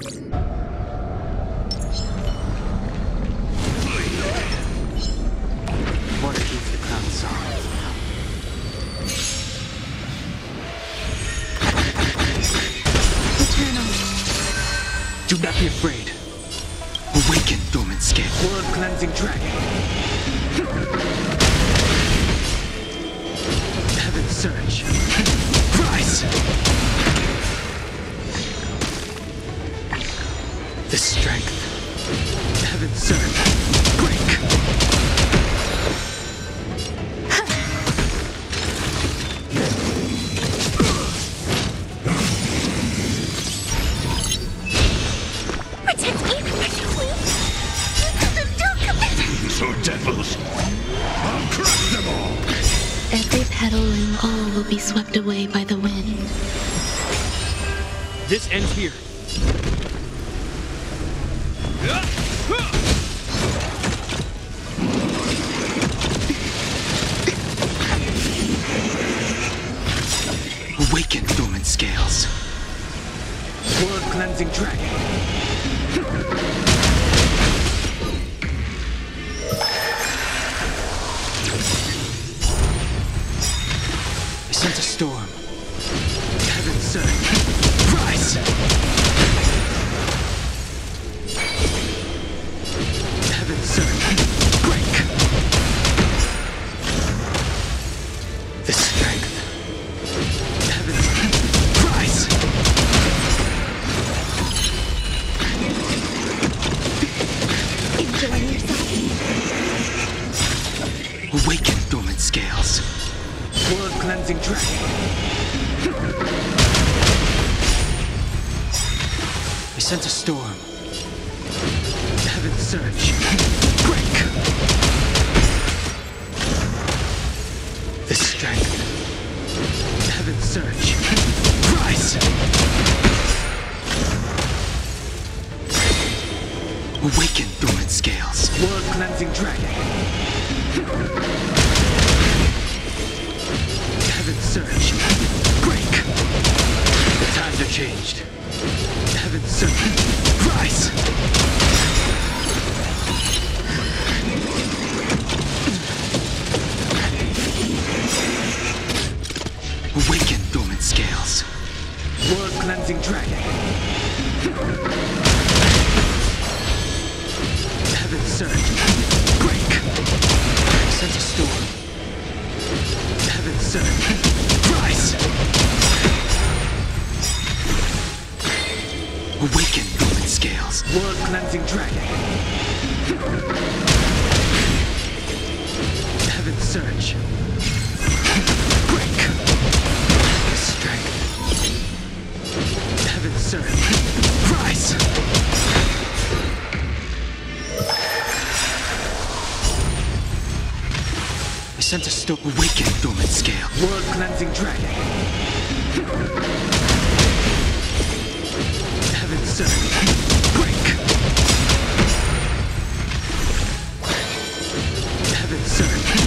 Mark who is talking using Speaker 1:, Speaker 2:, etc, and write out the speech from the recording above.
Speaker 1: Do not be afraid. Awaken, Dormant Skin. World Cleansing Dragon. The strength. Heaven surge. Break!
Speaker 2: Protect me, protect me.
Speaker 3: So devils, I'll crush them all.
Speaker 4: Every petal and all will be swept away by the wind.
Speaker 1: This ends here. Awaken, dormant scales. World cleansing dragon. I sense a storm. Awaken, dormant scales. World cleansing dragon. I sense a storm. Heaven surge. Break! The strength. Heaven surge. Rise! Awaken, dormant scales. World cleansing dragon. Heaven surge. Rise! Awaken, dormant scales. World cleansing dragon. Heaven surge. Break! Awaken, dormant scales. World cleansing dragon. Heaven surge. Break! Strength. Heaven surge. Rise! I sense a storm. Awaken, dormant scale. World cleansing dragon. Surge. Break! Heaven surge.